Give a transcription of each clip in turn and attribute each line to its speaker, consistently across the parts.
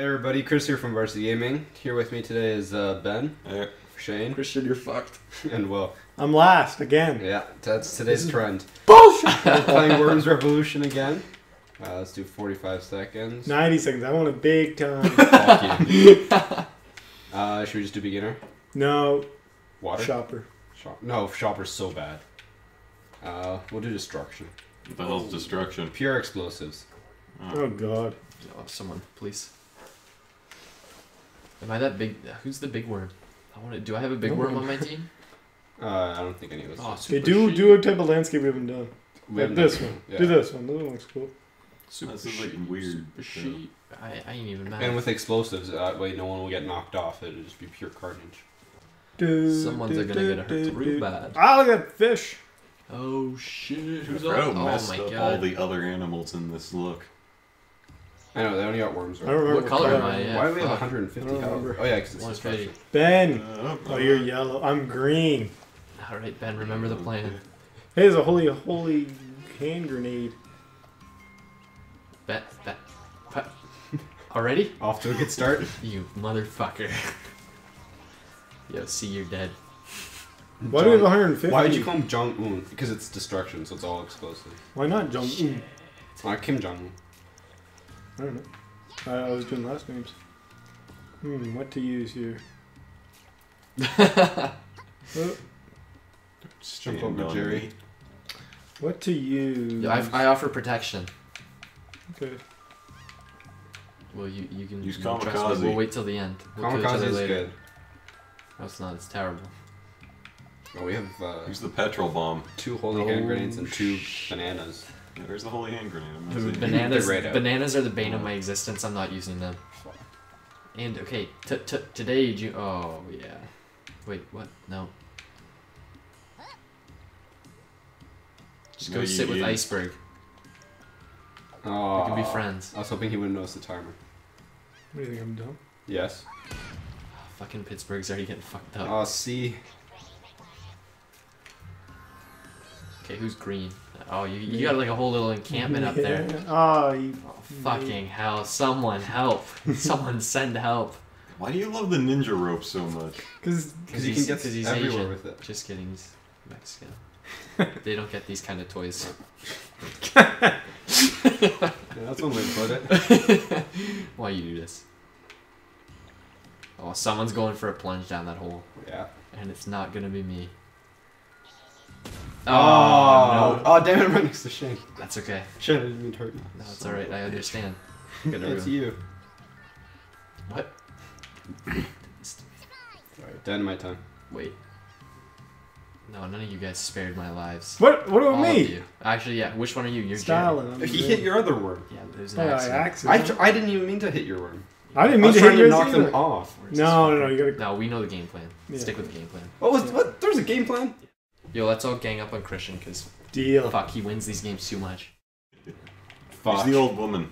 Speaker 1: Hey everybody, Chris here from Varsity Gaming. Here with me today is uh, Ben,
Speaker 2: Hey,
Speaker 1: Shayne,
Speaker 3: Christian, you're fucked.
Speaker 1: and Will.
Speaker 4: I'm last again.
Speaker 1: Yeah, that's today's trend.
Speaker 4: Bullshit!
Speaker 1: We're playing Worms Revolution again. Uh, let's do 45 seconds.
Speaker 4: 90 seconds. I want a big time.
Speaker 1: Fuck you. Uh, should we just do beginner?
Speaker 4: no,
Speaker 1: Water?
Speaker 4: shopper.
Speaker 1: Shop- no, Shopper's so bad. Uh, we'll do destruction.
Speaker 2: what the hell's destruction?
Speaker 1: Pure explosives.
Speaker 4: Oh god.
Speaker 3: Someone, please. Am I that big? Who's the big worm? I want to. Do I have a big
Speaker 4: No
Speaker 3: worm
Speaker 4: one.
Speaker 3: on my team?
Speaker 1: Uh, I don't think any of us.
Speaker 3: Oh,
Speaker 1: do.
Speaker 4: Okay, do
Speaker 3: sheep.
Speaker 4: do a type of landscape we haven't done.
Speaker 1: We
Speaker 4: Like
Speaker 1: haven't
Speaker 4: this
Speaker 1: done-
Speaker 4: one.
Speaker 1: yeah.
Speaker 4: Do this one. This one looks cool.
Speaker 3: Super
Speaker 2: This is, like, weird,
Speaker 3: Super
Speaker 2: so-
Speaker 3: sheep. I, I ain't even mad.
Speaker 1: And with explosives, uh, way no one will get knocked off. It'll just be pure carnage.
Speaker 4: Do,
Speaker 3: Someone's
Speaker 4: do,
Speaker 3: gonna
Speaker 4: do,
Speaker 3: get hurt
Speaker 4: do,
Speaker 3: real
Speaker 4: do.
Speaker 3: bad.
Speaker 4: Ah, look at fish.
Speaker 3: Oh shit! Who's
Speaker 2: Frodo
Speaker 3: on? Oh
Speaker 2: messed
Speaker 3: my
Speaker 2: up
Speaker 3: god!
Speaker 2: all the other animals in this look.
Speaker 1: I know, they only got worms
Speaker 4: I
Speaker 1: right.
Speaker 4: don't remember
Speaker 3: What color am
Speaker 4: color
Speaker 3: I? Yeah,
Speaker 1: Why do we have 150
Speaker 4: I don't
Speaker 1: health?
Speaker 4: remember.
Speaker 1: Oh yeah, because it's
Speaker 3: 150.
Speaker 1: destruction.
Speaker 4: Ben.
Speaker 2: Uh,
Speaker 4: Oh, you're yellow. I'm green.
Speaker 3: All right, Ben. Remember the plan.
Speaker 4: Hey, there's a holy, holy hand grenade.
Speaker 3: Bet, bet. bet. Already?
Speaker 1: Off to a good start.
Speaker 3: You motherfucker. Yo, see, you're dead.
Speaker 4: Why do we have 150?
Speaker 1: Why did you call him Jong Un? Because it's destruction, so it's all explosive.
Speaker 4: Why not Jong
Speaker 3: Shit.
Speaker 4: Un?
Speaker 1: Uh, Kim Jong Un.
Speaker 4: I don't know. I, I was doing last names. Hmm, what to use here? Oh,
Speaker 2: stand
Speaker 1: over Jerry.
Speaker 4: what to use?
Speaker 3: Yeah, I, I offer protection.
Speaker 4: okay.
Speaker 3: Well, you you can
Speaker 2: Use
Speaker 3: you can trust me.
Speaker 2: kamikaze.
Speaker 3: We'll wait till the end. We'll kill each
Speaker 1: Kamikaze
Speaker 3: other
Speaker 1: is
Speaker 3: later.
Speaker 1: good.
Speaker 3: No, it's not. It's terrible.
Speaker 1: Oh, we have uh,
Speaker 2: Use the petrol bomb.
Speaker 1: two holy hand
Speaker 3: Oh,
Speaker 1: grenades and two
Speaker 3: sh-
Speaker 1: bananas.
Speaker 2: Yeah, there's the holy hand grenade. I'm
Speaker 3: The bananas,
Speaker 1: right
Speaker 3: bananas are the bane of my existence. I'm not using them. And okay, t- t- today you. Oh yeah. Wait, what? No. Just go
Speaker 2: No,
Speaker 3: sit with. Iceberg.
Speaker 1: Oh,
Speaker 3: We can be friends.
Speaker 1: I was hoping he wouldn't notice the timer.
Speaker 4: What do you think I'm dumb?
Speaker 1: Yes.
Speaker 3: Fucking Pittsburgh's already getting fucked up.
Speaker 1: Oh, see.
Speaker 3: Okay, who's green? Oh, you, you got like a whole little encampment up there.
Speaker 4: Oh, you,
Speaker 3: Oh, fucking hell! Someone help! Someone send help!
Speaker 2: Why do you love the ninja rope so much?
Speaker 4: because
Speaker 1: Because you can get
Speaker 3: he's
Speaker 1: everywhere
Speaker 3: Asian.
Speaker 1: with it.
Speaker 3: Just kidding, he's Mexican. they don't get these kind of toys.
Speaker 1: Yeah, that's one way to put it.
Speaker 3: Why you do this? Oh, someone's going for a plunge down that hole,
Speaker 1: Yeah.
Speaker 3: and it's not gonna be me.
Speaker 1: Oh,
Speaker 3: Oh, no,
Speaker 1: Oh, oh damn it, right next to Shayne.
Speaker 3: that's okay.
Speaker 1: Shayne, I didn't mean to hurt you.
Speaker 3: No, it's all right. I understand. Gonna
Speaker 1: It's you.
Speaker 3: What?
Speaker 1: Alright, my time.
Speaker 3: Wait. No, none of you guys spared my lives.
Speaker 4: what? What about
Speaker 3: All of
Speaker 4: me?
Speaker 3: you. Actually, yeah. Which one are you? You're Jerry.
Speaker 4: Stalin. I'm
Speaker 1: He hit your other worm.
Speaker 3: Yeah, but it was
Speaker 4: Oh,
Speaker 3: an
Speaker 4: I
Speaker 3: accident.
Speaker 1: I, tr- I didn't even mean to hit your worm.
Speaker 4: I didn't
Speaker 1: I
Speaker 4: mean
Speaker 1: was
Speaker 4: to
Speaker 1: trying
Speaker 4: hit
Speaker 1: to
Speaker 4: yours
Speaker 1: knock
Speaker 4: either.
Speaker 1: them off.
Speaker 4: No, no, no. You gotta.
Speaker 3: No, we know the game plan.
Speaker 4: Yeah.
Speaker 3: Stick with the game plan.
Speaker 1: Oh, what was what? There's a game plan.
Speaker 3: Yo, let's all gang up on Christian because
Speaker 4: Deal.
Speaker 3: fuck, he wins these games too much.
Speaker 2: He's the old woman.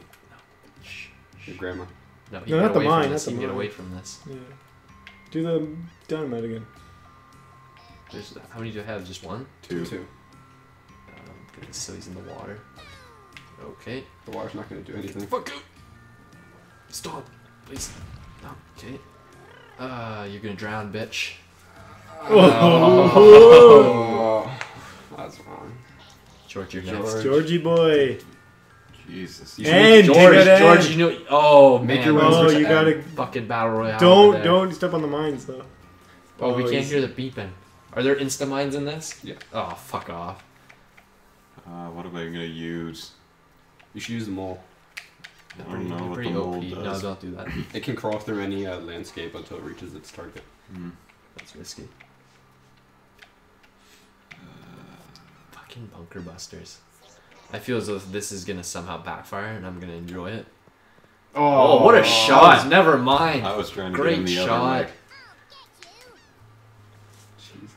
Speaker 3: Shh.
Speaker 1: Your grandma.
Speaker 3: No, you
Speaker 4: No,
Speaker 3: get
Speaker 4: not the mine,
Speaker 3: from
Speaker 4: not
Speaker 3: this.
Speaker 4: the
Speaker 3: You can get
Speaker 4: mine.
Speaker 3: away from this.
Speaker 4: Yeah. Do the dynamite again.
Speaker 3: There's, how many do I have? Just one?
Speaker 2: Two.
Speaker 1: Two.
Speaker 3: Um, goodness, so he's in the water. Okay.
Speaker 1: The water's not gonna do anything.
Speaker 3: Fuck you! Stop, please. Okay. Uh, you're gonna drown, bitch.
Speaker 1: Oh, that's wrong.
Speaker 3: George, you're
Speaker 1: George.
Speaker 3: next.
Speaker 4: Georgie boy.
Speaker 2: Jesus.
Speaker 1: You
Speaker 4: And
Speaker 1: make-
Speaker 3: George,
Speaker 4: Dig
Speaker 3: George,
Speaker 4: in.
Speaker 3: you know. Oh
Speaker 1: Make
Speaker 3: man,
Speaker 1: your
Speaker 3: what
Speaker 1: own
Speaker 4: Oh,
Speaker 3: this
Speaker 4: you gotta.
Speaker 3: fucking battle royale.
Speaker 4: Don't don't step on the mines though.
Speaker 3: Oh, we can't
Speaker 4: he's-
Speaker 3: hear the beeping. Are there insta mines in this?
Speaker 1: Yeah.
Speaker 3: Oh, fuck off.
Speaker 2: Uh, what am I gonna use?
Speaker 1: You should use them all.
Speaker 2: I
Speaker 3: Pretty-
Speaker 2: don't know what the
Speaker 3: OP.
Speaker 2: mold
Speaker 3: No, don't do that.
Speaker 1: It can crawl through any uh, landscape until it reaches its target.
Speaker 2: Hmm.
Speaker 3: That's risky. Fucking bunker busters. I feel as though this is gonna somehow backfire and I'm gonna enjoy it. Oh, what a shot! Never mind.
Speaker 2: I was trying to
Speaker 3: Great
Speaker 2: get him the
Speaker 3: shot.
Speaker 2: other.
Speaker 1: Jesus.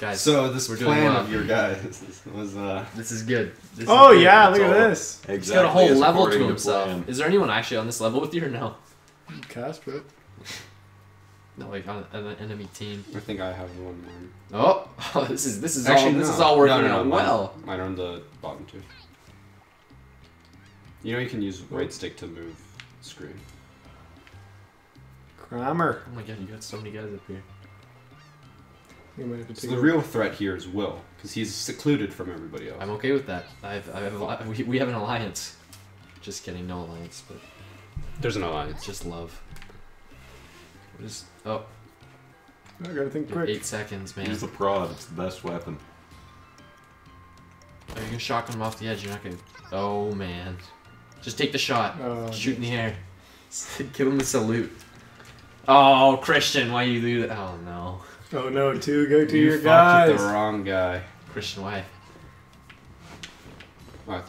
Speaker 3: Guys,
Speaker 1: So this
Speaker 3: we're doing
Speaker 1: plan
Speaker 3: well.
Speaker 1: of your guys was uh
Speaker 3: this is good. This is
Speaker 4: Oh
Speaker 3: good.
Speaker 4: yeah,
Speaker 2: That's
Speaker 4: look at this.
Speaker 2: Exactly
Speaker 3: He's got a whole level to himself.
Speaker 2: plan.
Speaker 3: Is there anyone actually on this level with you or no?
Speaker 4: Castro.
Speaker 3: No, like on an enemy team.
Speaker 1: I think I have one more.
Speaker 3: Oh, this is this is
Speaker 1: Actually,
Speaker 3: all this is all working
Speaker 1: No, no, no,
Speaker 3: out
Speaker 1: mine-
Speaker 3: well.
Speaker 1: Mine are on the bottom two. You know you can use right stick to move screen.
Speaker 4: Kramer.
Speaker 3: Oh my god, you got so many guys up here.
Speaker 4: You might have to
Speaker 1: So
Speaker 4: take
Speaker 1: the real threat here is Will, because he's secluded from everybody else.
Speaker 3: I'm okay with that. I've, I have, a li- we, we have an alliance. Just kidding, no alliance, but
Speaker 1: There's an alliance.
Speaker 3: just love. We're Just oh,
Speaker 4: I gotta think quick.
Speaker 3: eight seconds, man.
Speaker 2: Use the prod. It's the best weapon.
Speaker 3: Are you gonna shotgun him off the edge? You're not gonna. Oh man, just take the shot.
Speaker 4: Oh,
Speaker 3: Shoot in the air. Give him the salute. Oh, Christian, why you do that? Oh no,
Speaker 4: Oh no, two go to
Speaker 1: you
Speaker 4: your
Speaker 1: fucked
Speaker 4: guys.
Speaker 1: with the wrong guy.
Speaker 3: Christian, why?
Speaker 1: What?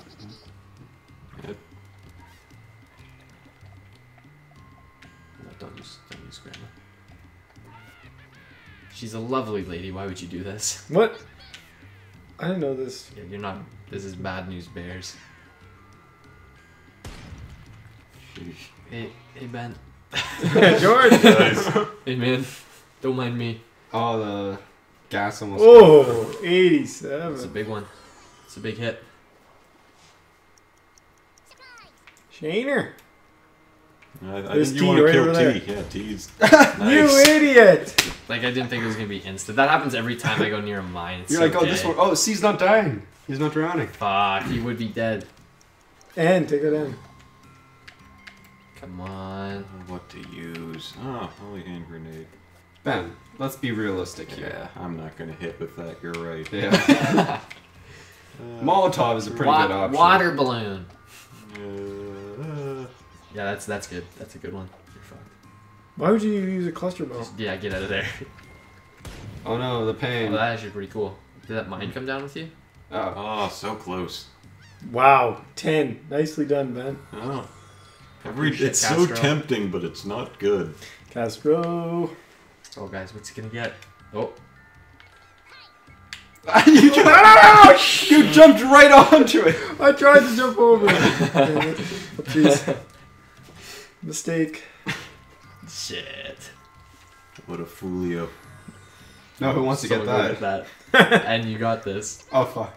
Speaker 3: She's a lovely lady. Why would you do this?
Speaker 4: What? I didn't know this.
Speaker 3: Yeah, you're not. This is bad news, bears.
Speaker 2: Sheesh.
Speaker 3: Hey, hey Ben.
Speaker 4: George.
Speaker 3: Hey man, don't mind me.
Speaker 1: Oh, the gas almost.
Speaker 4: Oh, 87.
Speaker 3: It's a big one. It's a big hit.
Speaker 4: Shaner.
Speaker 2: I, I
Speaker 4: There's
Speaker 2: think
Speaker 4: T
Speaker 2: you want to
Speaker 4: right
Speaker 2: kill
Speaker 4: over there.
Speaker 2: T. Yeah, T's.
Speaker 4: You idiot!
Speaker 3: Like I didn't think it was gonna be instant. That happens every time I go near a mine. It's
Speaker 1: You're
Speaker 3: so
Speaker 1: like, oh, this
Speaker 3: gay.
Speaker 1: one. Oh, C's not dying. He's not drowning.
Speaker 3: Fuck, he would be dead.
Speaker 4: And take it in.
Speaker 3: Come on.
Speaker 2: What to use? Oh, holy hand grenade.
Speaker 1: Ben, let's be realistic here.
Speaker 2: Yeah, I'm not gonna hit with that. You're right.
Speaker 1: Yeah.
Speaker 2: Uh,
Speaker 1: Molotov is a pretty
Speaker 3: Wa-
Speaker 1: good option.
Speaker 3: Water balloon. Yeah, that's that's good. That's a good one. You're fucked.
Speaker 4: Why would you use a cluster bomb?
Speaker 3: Just- yeah, get out of there.
Speaker 1: Oh no, the
Speaker 3: Oh,
Speaker 1: pain.
Speaker 3: that's actually pretty cool. Did that mine come down with you?
Speaker 1: Oh.
Speaker 2: oh, so close.
Speaker 4: Wow, 10. Nicely done, Ben.
Speaker 2: Oh. Every,
Speaker 3: Shit,
Speaker 2: it's so tempting, but it's not good.
Speaker 4: Castro.
Speaker 3: Oh, guys, what's he gonna get? Oh,
Speaker 1: you, jumped, you jumped right onto it.
Speaker 4: I tried to jump over it. Damn it. Oopsies. Mistake.
Speaker 3: shit.
Speaker 2: What a foolio.
Speaker 1: No, who wants to get
Speaker 3: Someone go
Speaker 1: that?
Speaker 3: get that. and you got this.
Speaker 1: Oh fuck.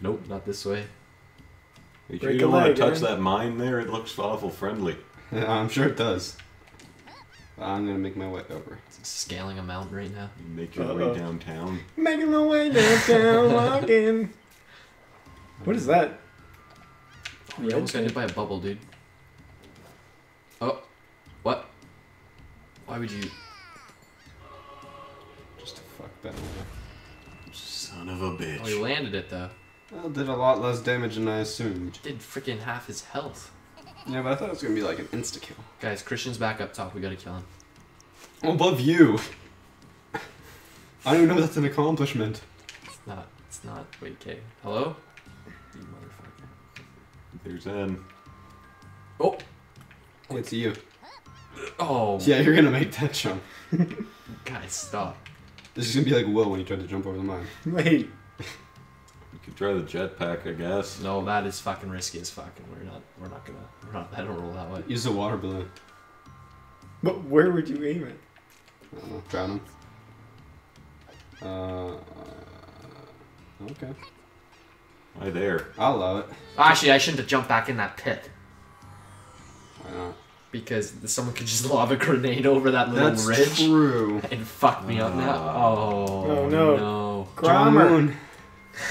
Speaker 3: Nope, not this way.
Speaker 2: You
Speaker 4: Break
Speaker 2: don't want
Speaker 4: leg,
Speaker 2: to touch
Speaker 4: eh?
Speaker 2: that mine there? It looks awful friendly.
Speaker 1: Yeah, I'm sure it does. I'm gonna make my way over.
Speaker 3: It's scaling a mountain right now.
Speaker 2: You make your
Speaker 4: Uh-oh.
Speaker 2: way downtown.
Speaker 4: Making my way downtown, walking. What is that?
Speaker 3: Oh, you almost got hit by a bubble, dude. Oh, what? Why would you?
Speaker 1: Just to fuck Ben over.
Speaker 2: Son of a bitch.
Speaker 3: Oh, you landed it though.
Speaker 1: Well, did a lot less damage than I assumed.
Speaker 3: Did freaking half his health.
Speaker 1: Yeah, but I thought it was gonna be like an insta kill.
Speaker 3: Guys, Christian's back up top. We gotta kill him.
Speaker 1: I'm above you. I don't even know that's an accomplishment.
Speaker 3: It's not. It's not. Wait, okay. Hello? You motherfucker.
Speaker 2: There's N.
Speaker 1: It's you.
Speaker 3: Oh.
Speaker 1: Yeah, you're gonna make that jump.
Speaker 3: Guys, stop.
Speaker 1: This is gonna be like Will when he tried to jump over the mine.
Speaker 4: Wait.
Speaker 2: You could try the jetpack, I guess.
Speaker 3: No, that is fucking risky as fuck, and we're not. We're not gonna. We're not. I don't roll that way.
Speaker 1: Use the water balloon.
Speaker 4: But where would you aim it?
Speaker 1: I don't know. Drown him. Uh, okay.
Speaker 2: Why there?
Speaker 1: I'll allow it.
Speaker 3: Actually, I shouldn't have jumped back in that pit
Speaker 1: Why
Speaker 3: because someone could just lob a grenade over that little
Speaker 1: That's
Speaker 3: ridge
Speaker 1: true.
Speaker 3: and fuck me up now. Oh,
Speaker 4: Oh, no.
Speaker 3: no.
Speaker 1: John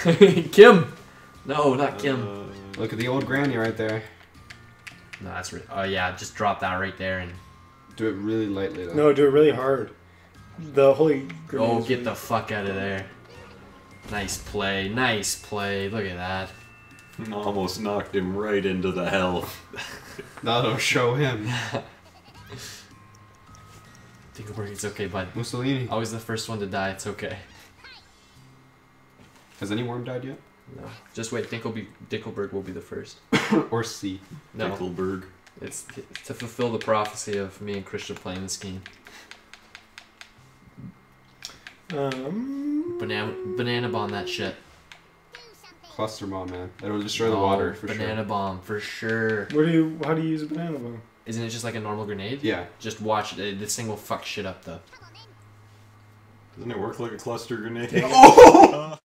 Speaker 3: Kim. No, not Kim.
Speaker 2: Uh,
Speaker 1: Look at the old granny right there.
Speaker 3: No, that's. Re- oh yeah, just drop that right there and
Speaker 1: Do it really lightly though.
Speaker 4: No, do it really hard. The holy.
Speaker 3: oh, get
Speaker 4: really-
Speaker 3: the fuck out of there. Nice play. Nice play. Look at that.
Speaker 2: almost knocked him right into the hell.
Speaker 1: That'll show him.
Speaker 3: Dingleberg, it's okay, bud.
Speaker 1: Mussolini.
Speaker 3: Always the first one to die. It's okay.
Speaker 1: Has any worm died yet?
Speaker 3: No, just wait. Dinkelbe- Dinkelberg will be the first.
Speaker 1: or C?
Speaker 3: No,
Speaker 2: Dickelberg.
Speaker 3: it's to fulfill the prophecy of me and Christian playing this game.
Speaker 4: Um.
Speaker 3: Banana, banana bomb that shit.
Speaker 1: Cluster bomb, man. That'll destroy the water for sure.
Speaker 3: banana bomb for sure.
Speaker 4: Where do you? How do you use a banana bomb?
Speaker 3: Isn't it just like a normal grenade?
Speaker 1: Yeah.
Speaker 3: Just watch it. This thing will fuck shit up though.
Speaker 2: Doesn't it work like a cluster grenade?
Speaker 1: Oh!